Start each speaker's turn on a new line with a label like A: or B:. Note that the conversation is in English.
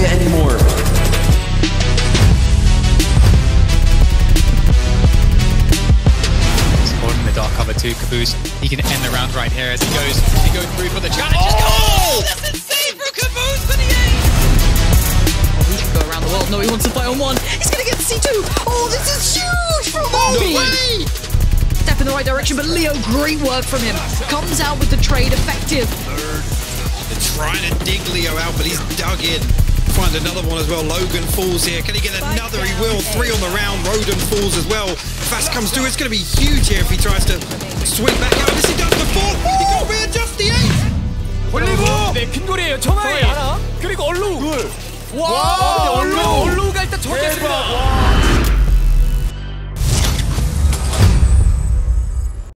A: area anymore. Gordon, the dark cover two, Caboose. He can end the round right here as he goes. He goes through for the challenge.
B: Oh! oh!
A: That's insane from Caboose for the eight!
B: Oh, he can go around the world. No, he wants to fight on one. He's gonna get C2. Oh, this is huge from Moby!
C: No way!
B: Step in the right direction, but Leo, great work from him. Comes out with the trade effective. Third.
C: They're trying to dig Leo out, but he's dug in. Find another one as well. Logan falls here. Can he get another? He will. Three on the round. Roden falls as well. Fast comes through. It's going to be huge here if he tries to swing back out. This he does before. He got readjust the eight.
D: 올리고 네, 큰 돌이에요. 정하이 하나 그리고 얼루 둘. 와, 얼루 얼루